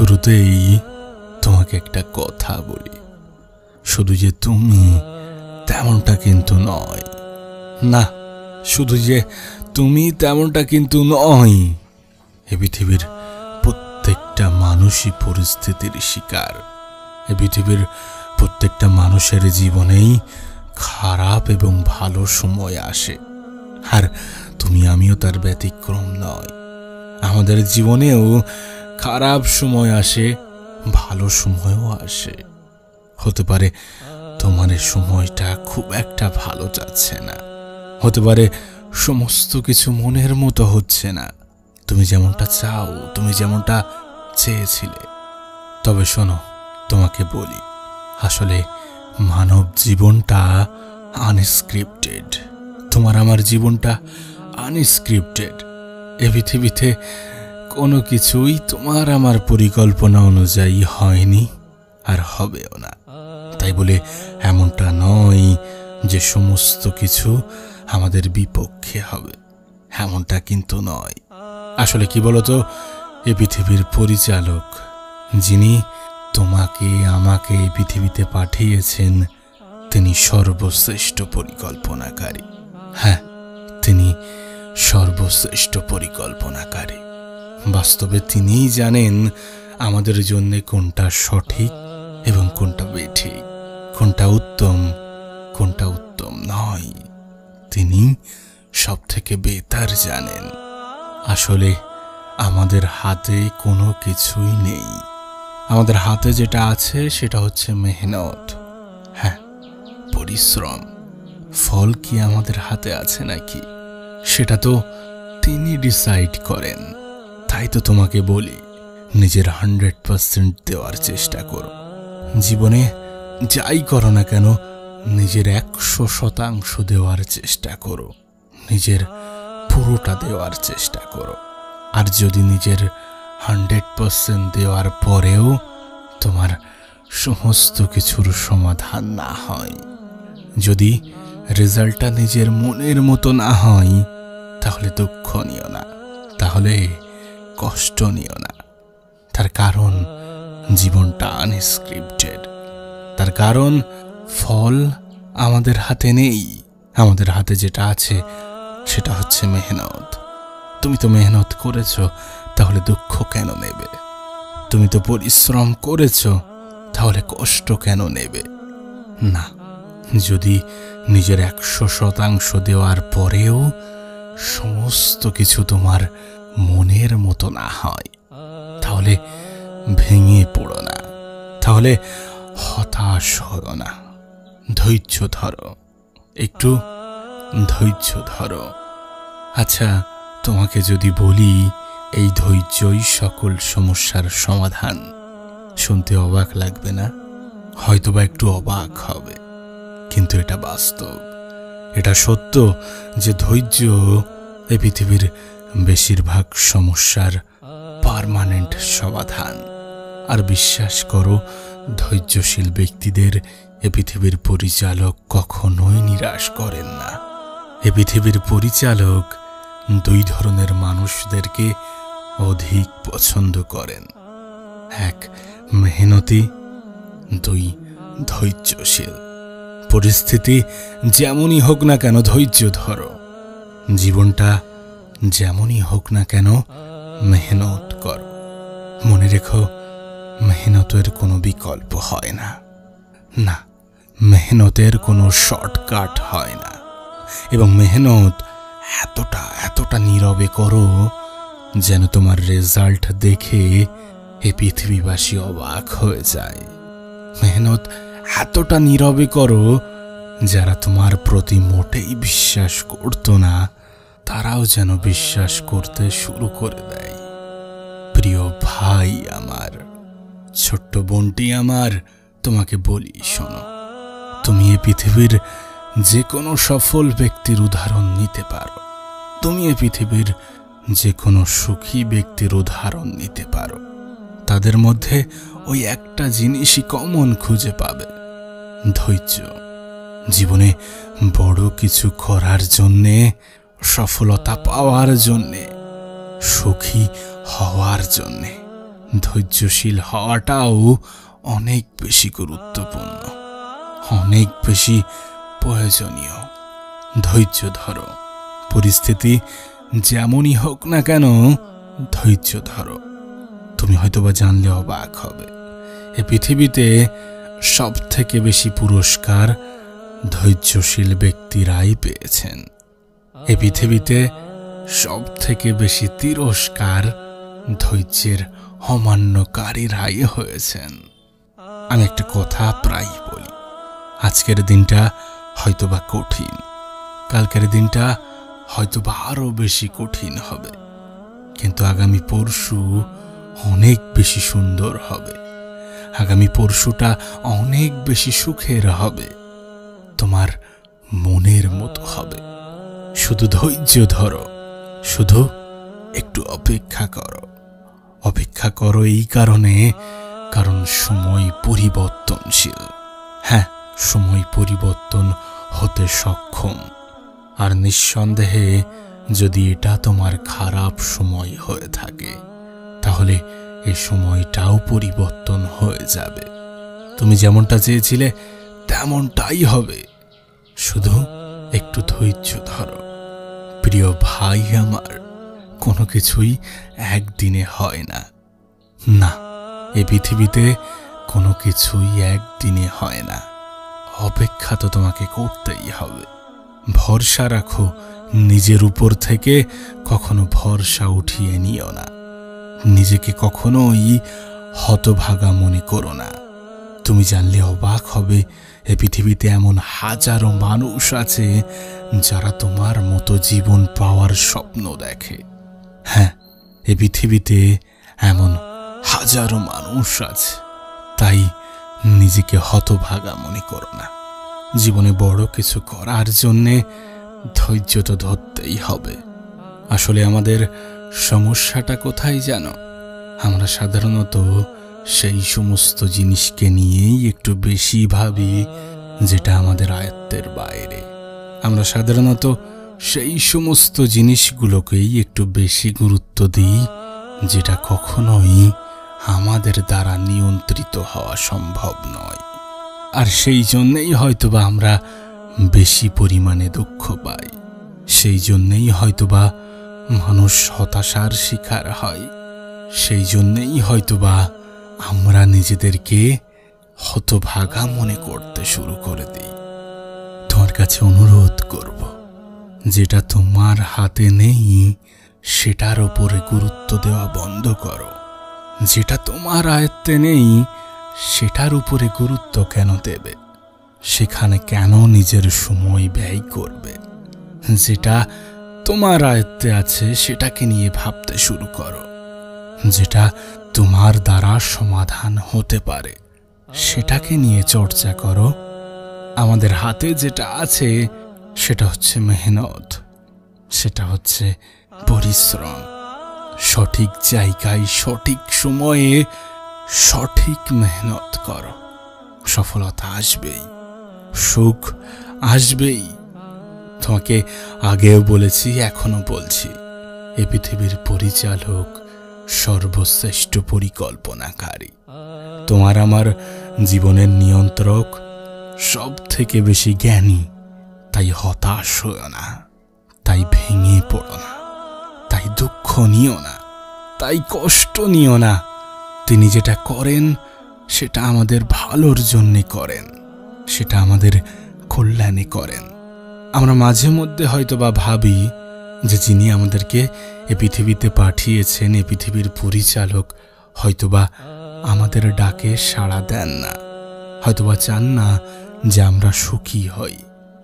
শুরুতেই তোমাকে একটা কথা বলি। শুধু যে তুমি তেমনটা কিন্তু নয়। না, শুধু যে তুমি তেমনটা কিন্তু নয়। এ পৃথিবীর প্রত্যেকটা মানুষই পরিস্থিতির শিকার। এ পৃথিবীর প্রত্যেকটা মানুষের জীবনেই খারাপ এবং ভালো সময় আসে। আর তুমি, আমিও তার ব্যতিক্রম নয়। আমাদের জীবনেও খারাপ সময় আসে, ভালো সময়ও আসে। হতে পারে তোমার সময়টা খুব একটা ভালো যাচ্ছে না। হতে পারে সমস্ত কিছু মনের মতো হচ্ছে না। তুমি যেমনটা চাও, তুমি যেমনটা চেয়েছিলে। তবে শোনো, তোমাকে বলি, আসলে মানব জীবনটা আনস্ক্রিপ্টেড। তোমার আমার জীবনটা আনস্ক্রিপ্টেড। এ পৃথিবীতে কোনো কিছুই তোমার আমার পরিকল্পনা অনুযায়ী হয়নি আর হবেও না। তাই বলে এমনটা নয় যে সমস্ত কিছু আমাদের বিপক্ষে হবে। এমনটা কিন্তু নয়। আসলে কি বলতো, এ পৃথিবীর পরিচালক যিনি তোমাকে, আমাকে এই পৃথিবীতে পাঠিয়েছেন, তিনি সর্বশ্রেষ্ঠ পরিকল্পনাকারী। হ্যাঁ তিনি সর্বশ্রেষ্ঠ পরিকল্পনাকারী। বাস্তবে তিনিই জানেন আমাদের জন্য কোনটা সঠিক এবং কোনটা বেঠিক, কোনটা উত্তম কোনটা উত্তম নয়। তিনি সব থেকে বেতার জানেন। আসলে আমাদের হাতে কোনো কিছুই নেই। আমাদের হাতে যেটা আছে সেটা হচ্ছে মেহনত। হ্যাঁ পরিশ্রম। ফল কি আমাদের হাতে আছে নাকি? সেটা তো তিনি ডিসাইড করেন। তাই তো তোমাকে বলি, নিজের হান্ড্রেড পার্সেন্ট দেওয়ার চেষ্টা করো। জীবনে যাই করো না কেন, নিজের একশো শতাংশ দেওয়ার চেষ্টা করো। নিজের পুরোটা দেওয়ার চেষ্টা করো। আর যদি নিজের হান্ড্রেড পার্সেন্ট দেওয়ার পরেও তোমার সমস্ত কিছুর সমাধান না হয়, যদি রেজাল্টটা নিজের মনের মতো না হয়, তাহলে দুঃখ নিও না। তাহলে কষ্ট নিও না। তার কারণ জীবনটা আনস্ক্রিপ্টেড তার কারণ ফল আমাদের হাতে নেই। আমাদের হাতে যেটা আছে, সেটা হচ্ছে মেহনত। তুমি তো মেহনত করেছ, তাহলে দুঃখ কেন নেবে? তুমি তো পরিশ্রম করেছ, তাহলে কষ্ট কেন নেবে? না, যদি নিজের একশো শতাংশ দেওয়ার পরেও সমস্ত কিছু তোমার মনের মতো না হয়। তাহলে ভেঙে পড়ো না। তাহলে হতাশ হও না। ধৈর্য ধরো। একটু ধৈর্য ধরো। আচ্ছা তোমাকে যদি বলি এই ধৈর্যই সকল সমস্যার সমাধান। শুনতে অবাক লাগবে না? হয়তোবা একটু অবাক হবে। কিন্তু এটা বাস্তব। এটা সত্য যে ধৈর্য এ পৃথিবীর বেশিরভাগ সমস্যার পারমানেন্ট সমাধান। আর বিশ্বাস করো, ধৈর্যশীল ব্যক্তিদের এ পৃথিবীর পরিচালক কখনোই নিরাশ করেন না। এ পৃথিবীর পরিচালক দুই ধরনের মানুষদেরকে অধিক পছন্দ করেন। এক, মেহনতি, দুই, ধৈর্যশীল। পরিস্থিতি যেমনই হোক না কেন ধৈর্য ধরো। জীবনটা যেমনই হোক না কেন, মেহনত করো। মনে রেখো, মেহনতের কোনো বিকল্প হয় না। না, মেহনতের কোনো শর্টকাট হয় না। এবং মেহনত এতটা এতটা নীরবে করো যেন তোমার রেজাল্ট দেখে এ পৃথিবীবাসী অবাক হয়ে যায়। মেহনত এতটা নীরবে করো যারা তোমার প্রতি মোটেই বিশ্বাস করতো না। তারাও যেন বিশ্বাস করতে শুরু করে দেয়। প্রিয় ভাই আমার, ছোট্ট বোনটি আমার, তোমাকে বলি, শোনো, তুমি এ পৃথিবীর যে কোনো সফল ব্যক্তির উদাহরণ নিতে পারো। তুমি এ পৃথিবীর যে কোনো সুখী ব্যক্তির উদাহরণ নিতে পারো। তাদের মধ্যে ওই একটা জিনিসই কমন খুঁজে পাবে। ধৈর্য। জীবনে বড় কিছু করার জন্যে সফলতা পাওয়ার জন্যে, সুখী হওয়ার জন্যে, ধৈর্যশীল হওয়াটাও অনেক বেশি গুরুত্বপূর্ণ, অনেক বেশি প্রয়োজনীয়। ধৈর্য ধরো, পরিস্থিতি যেমনই হোক না কেন, ধৈর্য ধরো। তুমি হয়তোবা জানলে অবাক হবে, এ পৃথিবীতে সব থেকে বেশি পুরস্কার ধৈর্যশীল ব্যক্তিরাই পেয়েছেন। এ পৃথিবীতে সব থেকে বেশি তিরস্কার ধৈর্যের অমান্যকারীরাই হয়েছেন। আমি একটা কথা প্রায় বলি, আজকের দিনটা হয়তোবা কঠিন, কালকের দিনটা হয়তোবা আরও বেশি কঠিন হবে, কিন্তু আগামী পরশু অনেক বেশি সুন্দর হবে, আগামী পরশুটা অনেক বেশি সুখের হবে, তোমার মনের মতো হবে। শুধু ধৈর্য ধরো, শুধু একটু অপেক্ষা করো। অপেক্ষা করো এই কারণে, কারণ সময় পরিবর্তনশীল। হ্যাঁ সময় পরিবর্তন হতে সক্ষম। আর নিঃসন্দেহে, যদি এটা তোমার খারাপ সময় হয়ে থাকে, তাহলে এ সময়টাও পরিবর্তন হয়ে যাবে। তুমি যেমনটা চেয়েছিলে, তেমনটাই হবে। শুধু একটু ধৈর্য ধরো। প্রিয় ভাই আমার, কোনো কিছুই একদিনে হয় না। না, এ পৃথিবীতে কোনো কিছুই একদিনে হয় না। অপেক্ষা তো তোমাকে করতেই হবে। ভরসা রাখো, নিজের উপর থেকে কখনো ভরসা উঠিয়ে নিও না। নিজেকে কখনোই হতভাগা মনে করো না। তুমি জানলে অবাক হবে, এ পৃথিবীতে এমন হাজারো মানুষ আছে যারা তোমার মতো জীবন পাওয়ার স্বপ্ন দেখে। হ্যাঁ এ পৃথিবীতে এমন হাজারো মানুষ আছে, তাই নিজেকে হতভাগা মনে করো না। জীবনে বড় কিছু করার জন্যে ধৈর্য তো ধরতেই হবে। আসলে আমাদের সমস্যাটা কোথায় জানো? আমরা সাধারণত সেই সমস্ত জিনিসকে নিয়েই একটু বেশি ভাবি যেটা আমাদের আয়ত্তের বাইরে। আমরা সাধারণত সেই সমস্ত জিনিসগুলোকেই একটু বেশি গুরুত্ব দিই, যেটা কখনোই আমাদের দ্বারা নিয়ন্ত্রিত হওয়া সম্ভব নয়। আর সেই জন্যেই হয়তোবা আমরা বেশি পরিমাণে দুঃখ পাই। সেই জন্যেই হয়তোবা মানুষ হতাশার শিকার হয়। সেই জন্যেই হয়তোবা আমরা নিজেদেরকে হতভাগা মনে করতে শুরু করে দিই। তোমার কাছে অনুরোধ করব, যেটা তোমার হাতে নেই, সেটার ওপরে গুরুত্ব দেওয়া বন্ধ করো। যেটা তোমার আয়ত্তে নেই, সেটার উপরে গুরুত্ব কেন দেবে? সেখানে কেন নিজের সময় ব্যয় করবে? যেটা তোমার আয়ত্তে আছে, সেটাকে নিয়ে ভাবতে শুরু করো। যেটা তোমার দ্বারা সমাধান হতে পারে। সেটাকে নিয়ে চর্চা করো। আমাদের হাতে যেটা আছে, সেটা হচ্ছে মেহনত। সেটা হচ্ছে পরিশ্রম। সঠিক জায়গায়, সঠিক সময়ে সঠিক মেহনত করো। সফলতা আসবেই। সুখ আসবেই। তোমাকে আগেও বলেছি এখনও বলছি। এ পৃথিবীর পরিচালক সর্বশ্রেষ্ঠ পরিকল্পনাকারী। তোমার আমার জীবনের নিয়ন্ত্রক সব থেকে বেশি জ্ঞানী, তাই হতাশ হও না, তাই ভেঙে পড়ো না, তাই দুঃখ নিও না, তাই কষ্ট নিও না। তিনি যেটা করেন, সেটা আমাদের ভালোর জন্যে করেন, সেটা আমাদের কল্যাণে করেন। আমরা মাঝে মধ্যে হয়তো বা ভাবি যে যিনি আমাদেরকে এ পৃথিবীতে পাঠিয়েছেন, এ পৃথিবীর পরিচালক, হয়তোবা আমাদের ডাকে সাড়া দেন না। হয়তোবা চান না যে আমরা সুখী হই।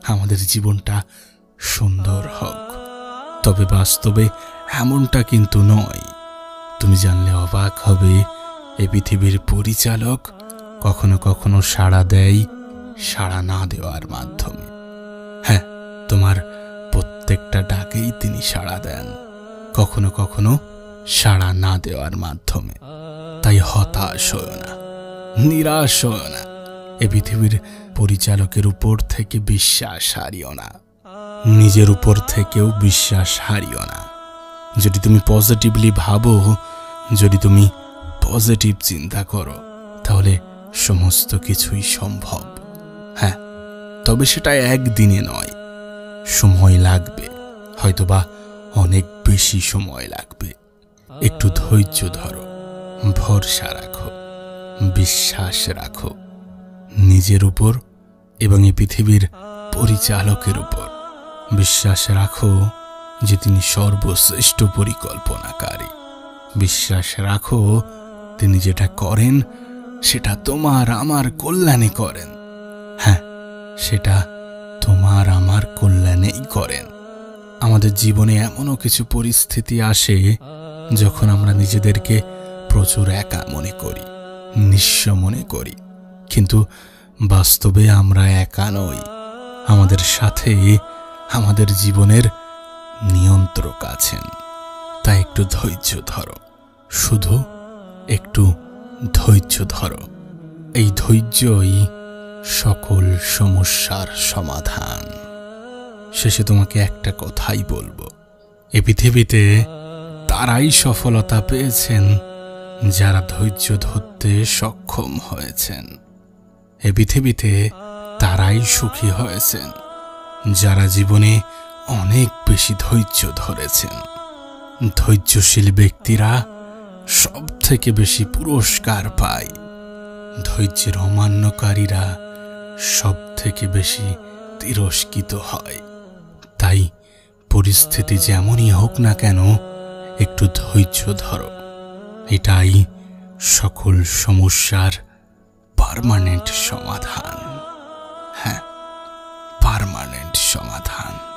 আমাদের জীবনটা সুন্দর হোক। তবে বাস্তবে এমনটা কিন্তু নয়। তুমি জানলে অবাক হবে, এ পৃথিবীর পরিচালক কখনো কখনো সাড়া দেয়, সাড়া না দেওয়ার মাধ্যমে। হ্যাঁ তোমার প্রত্যেকটা ডাকেই তিনি সাড়া দেন। কখনো কখনো সাড়া না দেওয়ার মাধ্যমে। তাই হতাশ হও না, নিরাশ হও না। এ পৃথিবীর পরিচালকের উপর থেকে বিশ্বাস হারিও না। নিজের উপর থেকেও বিশ্বাস হারিও না। যদি তুমি পজিটিভলি ভাবো, যদি তুমি পজিটিভ চিন্তা করো, তাহলে সমস্ত কিছুই সম্ভব। হ্যাঁ তবে সেটা একদিনে নয় সময় লাগবে। হয়তোবা অনেক বেশি সময় লাগবে। একটু ধৈর্য ধরো, ভরসা রাখো, বিশ্বাস রাখো। নিজের উপর এবং এই পৃথিবীর পরিচালকের উপর বিশ্বাস রাখো যে তিনি সর্বশ্রেষ্ঠ পরিকল্পনাকারী। বিশ্বাস রাখো তিনি যেটা করেন, সেটা তোমার আমার কল্যাণে করেন। হ্যাঁ সেটা তোমার আমার কল্যাণেই করেন। আমাদের জীবনে এমনও কিছু পরিস্থিতি আসে যখন আমরা নিজেদেরকে প্রচুর একা মনে করি, নিঃস্ব মনে করি। কিন্তু বাস্তবে আমরা একা নই। আমাদের সাথে আমাদের জীবনের নিয়ন্ত্রক আছেন। তাই একটু ধৈর্য ধরো। শুধু একটু ধৈর্য ধরো। এই ধৈর্যই সকল সমস্যার সমাধান। শেষে তোমাকে একটা কথাই বলব। এ পৃথিবীতে তারাই সফলতা পেয়েছেন, যারা ধৈর্য ধরতে সক্ষম হয়েছেন। এ পৃথিবীতে তারাই সুখী হয়েছেন, যারা জীবনে অনেক বেশি ধৈর্য ধরেছেন। ধৈর্যশীল ব্যক্তিরা সব থেকে বেশি পুরস্কার পায়। ধৈর্যের অমান্যকারীরা সব থেকে বেশি তিরস্কৃত হয়। তাই পরিস্থিতি যেমনই হোক না কেন, একটু ধৈর্য ধরো। এটাই সকল সমস্যার পারমানেন্ট সমাধান। হ্যাঁ পারমানেন্ট সমাধান।